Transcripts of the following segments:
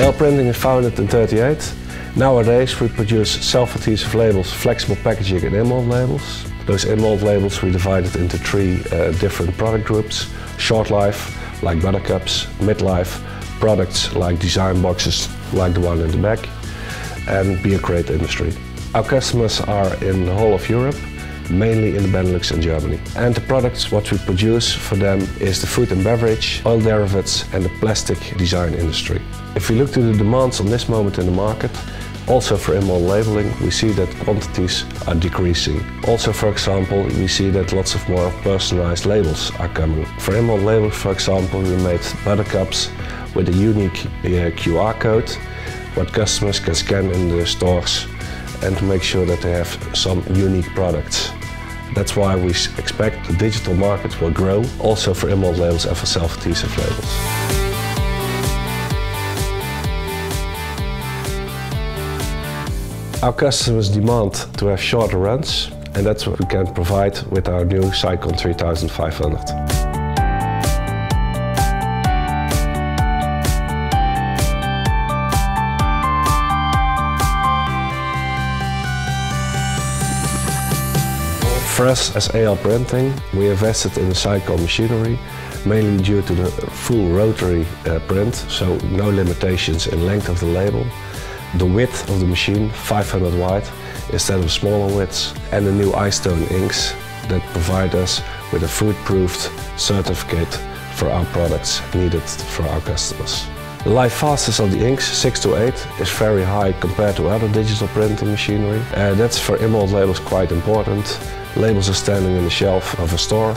AL Printing is founded in 38. Nowadays we produce self-adhesive labels, flexible packaging and in-mold labels. Those in-mold labels we divided into three uh, different product groups. Short life, like buttercups, mid-life, products like design boxes, like the one in the back, and beer crate industry. Our customers are in the whole of Europe, mainly in the Benelux and Germany. And the products what we produce for them is the food and beverage, oil derivatives and the plastic design industry. If we look to the demands on this moment in the market, also for in-mold labeling, we see that quantities are decreasing. Also, for example, we see that lots of more personalized labels are coming. For in-mold labels, for example, we made buttercups with a unique uh, QR code what customers can scan in the stores and to make sure that they have some unique products. That's why we expect the digital market will grow, also for in-mold labels and for self-adhesive labels. Our customers demand to have shorter runs and that's what we can provide with our new Xeikon 3500. For us as AL Printing, we invested in the Xeikon machinery, mainly due to the full rotary uh, print, so no limitations in length of the label. The width of the machine, 500 wide, instead of smaller widths, and the new iStone inks that provide us with a food-proofed certificate for our products needed for our customers. The life fastness of the inks, 6 to 8, is very high compared to other digital printing machinery. Uh, that's for in-mold labels quite important. Labels are standing in the shelf of a store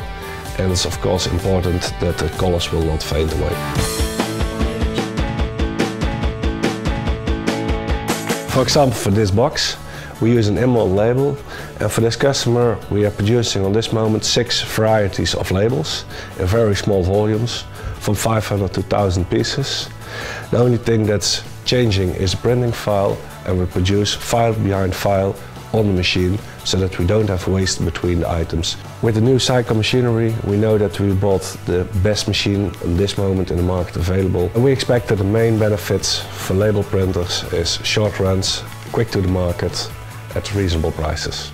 and it's of course important that the colors will not fade away. For example, for this box, we use an in-mold label and for this customer we are producing on this moment six varieties of labels in very small volumes from 500 to 1000 pieces. The only thing that's changing is printing file and we produce file behind file on the machine so that we don't have waste between the items. With the new Xeikon machinery, we know that we bought the best machine at this moment in the market available. And we expect that the main benefits for label printers is short runs, quick to the market, at reasonable prices.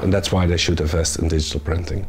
And that's why they should invest in digital printing.